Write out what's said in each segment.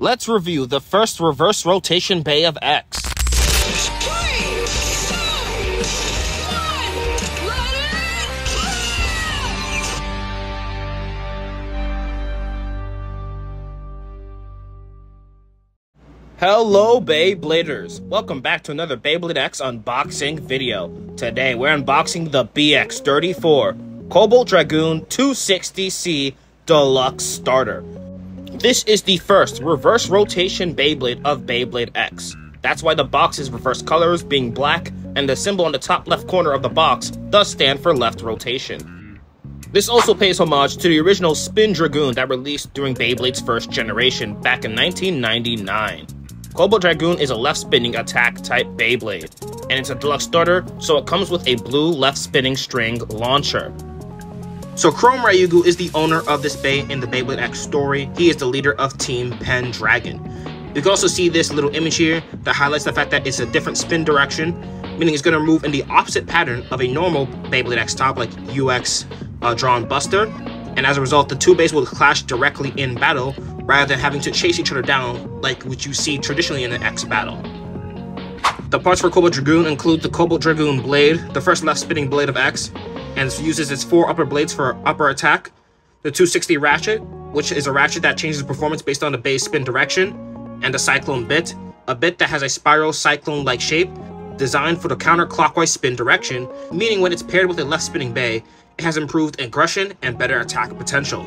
Let's review the first reverse rotation bey of X. Three, two, one, Hello Beybladers! Welcome back to another Beyblade X unboxing video. Today we're unboxing the BX34 Cobalt Dragoon 260C Deluxe Starter. This is the first reverse rotation Beyblade of Beyblade X. That's why the box's reverse colors being black and the symbol on the top left corner of the box does stand for left rotation. This also pays homage to the original Spin Dragoon that released during Beyblade's first generation back in 1999. Cobalt Dragoon is a left spinning attack type Beyblade, and it's a deluxe starter, so it comes with a blue left spinning string launcher. So Chrome Ryugu is the owner of this bey in the Beyblade X story. He is the leader of Team Pendragon. You can also see this little image here that highlights the fact that it's a different spin direction, meaning it's going to move in the opposite pattern of a normal Beyblade X top like UX uh, Dran Buster, and as a result, the two beys will clash directly in battle rather than having to chase each other down like what you see traditionally in an X battle. The parts for Cobalt Dragoon include the Cobalt Dragoon blade, the first left spinning blade of X, and uses its four upper blades for upper attack, the 260 ratchet, which is a ratchet that changes performance based on the base spin direction, and the Cyclone bit, a bit that has a spiral cyclone-like shape designed for the counterclockwise spin direction, meaning when it's paired with a left spinning bey, it has improved aggression and better attack potential.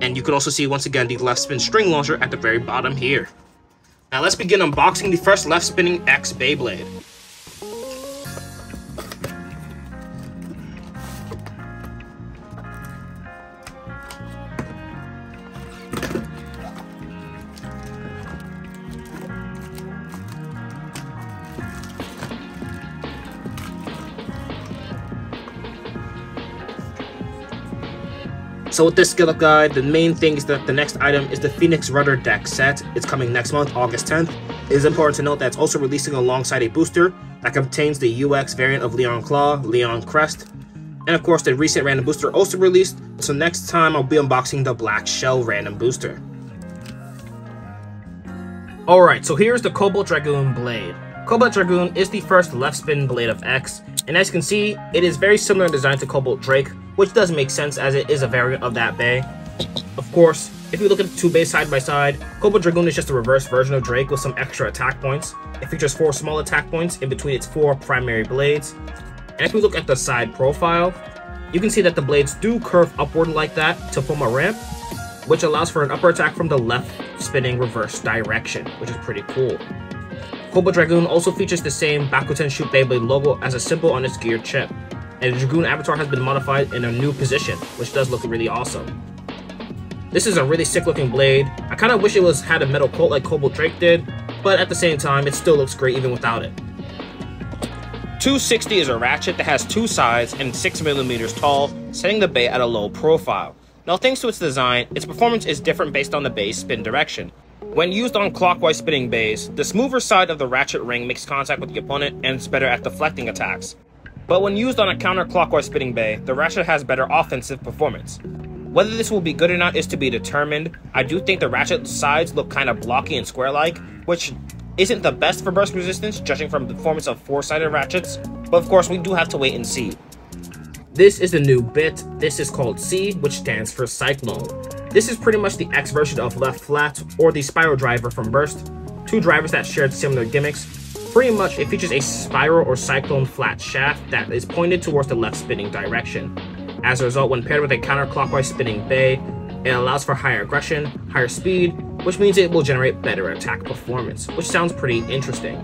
And you can also see once again the left spin string launcher at the very bottom here. Now let's begin unboxing the first left spinning X Beyblade. So with this skill up guide, the main thing is that the next item is the Phoenix Rudder Deck set. It's coming next month, August 10th. It is important to note that it's also releasing alongside a booster that contains the UX variant of Leon Claw, Leon Crest, and of course the recent random booster also released, so next time I'll be unboxing the Black Shell random booster. Alright, so here's the Cobalt Dragoon blade. Cobalt Dragoon is the first left spin blade of X, and as you can see, it is very similar in design to Cobalt Drake, which does make sense as it is a variant of that bey. Of course, if you look at the two beys side by side, Cobalt Dragoon is just a reverse version of Drake with some extra attack points. It features four small attack points in between its four primary blades. And if we look at the side profile, you can see that the blades do curve upward like that to form a ramp, which allows for an upper attack from the left spinning reverse direction, which is pretty cool. Cobalt Dragoon also features the same Bakuten Shoot Beyblade logo as a symbol on its gear chip, and the Dragoon avatar has been modified in a new position, which does look really awesome. This is a really sick looking blade. I kind of wish it was had a metal coat like Cobalt Drake did, but at the same time, it still looks great even without it. 260 is a ratchet that has two sides and 6mm tall, setting the bey at a low profile. Now thanks to its design, its performance is different based on the bey's spin direction. When used on clockwise spinning beys, the smoother side of the ratchet ring makes contact with the opponent and is better at deflecting attacks. But when used on a counterclockwise spinning bey, the ratchet has better offensive performance. Whether this will be good or not is to be determined. I do think the ratchet sides look kind of blocky and square-like, which isn't the best for burst resistance, judging from the performance of four-sided ratchets, but of course we do have to wait and see. This is the new bit. This is called C, which stands for Cyclone. This is pretty much the X version of Left Flat or the Spiral Driver from Burst, two drivers that shared similar gimmicks. Pretty much, it features a spiral or cyclone flat shaft that is pointed towards the left spinning direction. As a result, when paired with a counterclockwise spinning bey, it allows for higher aggression, higher speed, which means it will generate better attack performance, which sounds pretty interesting.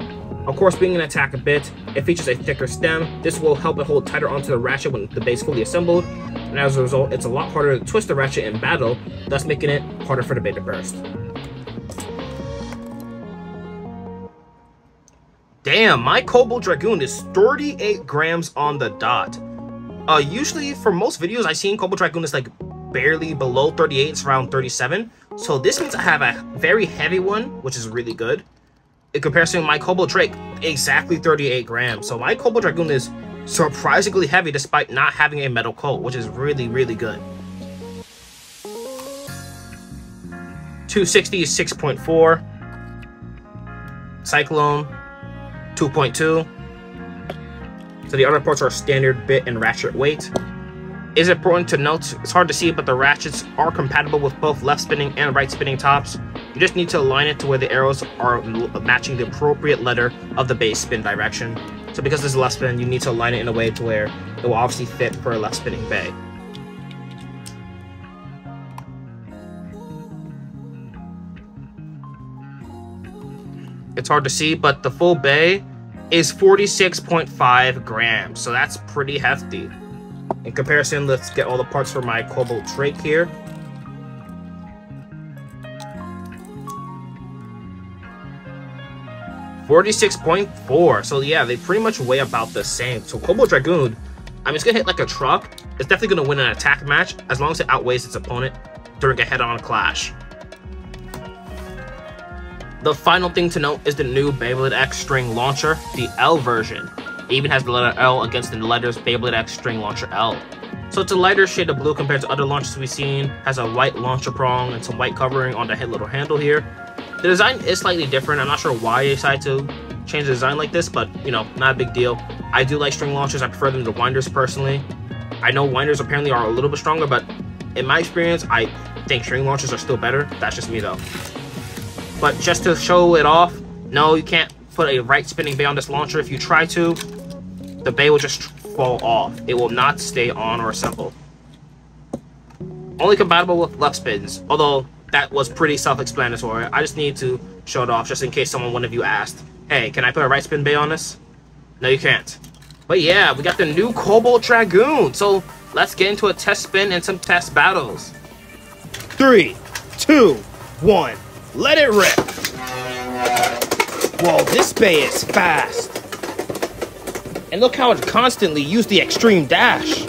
Of course, being an attack a bit, it features a thicker stem. This will help it hold tighter onto the ratchet when the base fully assembled, and as a result, it's a lot harder to twist the ratchet in battle, thus making it harder for the to burst. Damn, my Cobalt Dragoon is 38 grams on the dot. Uh, usually, for most videos I've seen, Cobalt Dragoon is like barely below 38, it's around 37. So this means I have a very heavy one, which is really good. In comparison to my Cobalt Drake, exactly 38 grams. So my Cobalt Dragoon is surprisingly heavy despite not having a metal coat, which is really, really good. 260 is 6.4. Cyclone, 2.2. So the other parts are standard bit and ratchet weight. Is important to note, it's hard to see, but the ratchets are compatible with both left spinning and right spinning tops. You just need to align it to where the arrows are matching the appropriate letter of the base spin direction. So because this is left spin, you need to align it in a way to where it will obviously fit for a left spinning bey. It's hard to see, but the full bey is 46.5 grams, so that's pretty hefty. In comparison, let's get all the parts for my Cobalt Drake here. Forty-six point four. So yeah, they pretty much weigh about the same. So Cobalt Dragoon, I'm just gonna hit like a truck. It's definitely gonna win an attack match as long as it outweighs its opponent during a head-on clash. The final thing to note is the new Beyblade X string launcher, the L version. It even has the letter L against the letters Beyblade X string launcher L. So it's a lighter shade of blue compared to other launchers we've seen, has a white launcher prong and some white covering on the head little handle here. The design is slightly different, I'm not sure why they decided to change the design like this, but you know, not a big deal. I do like string launchers, I prefer them to winders personally. I know winders apparently are a little bit stronger, but in my experience, I think string launchers are still better. That's just me though. But just to show it off, no, you can't put a right spinning bey on this launcher. If you try to, the bey will just fall off. It will not stay on or assemble. Only compatible with left spins, although that was pretty self-explanatory. I just need to show it off just in case someone, one of you asked, hey, can I put a right spin bey on this? No, you can't. But yeah, we got the new Cobalt Dragoon. So let's get into a test spin and some test battles. Three, two, one. Let it rip! Whoa, this bey is fast! And look how it constantly used the extreme dash.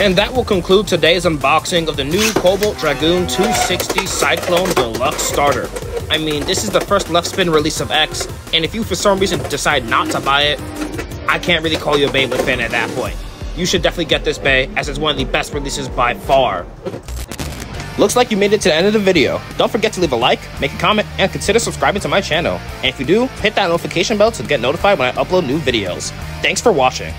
And that will conclude today's unboxing of the new Cobalt Dragoon 260 Cyclone Deluxe Starter. I mean, this is the first left spin release of X, and if you for some reason decide not to buy it, I can't really call you a Beyblade fan at that point. You should definitely get this Bey, as it's one of the best releases by far. Looks like you made it to the end of the video. Don't forget to leave a like, make a comment, and consider subscribing to my channel. And if you do, hit that notification bell to get notified when I upload new videos. Thanks for watching.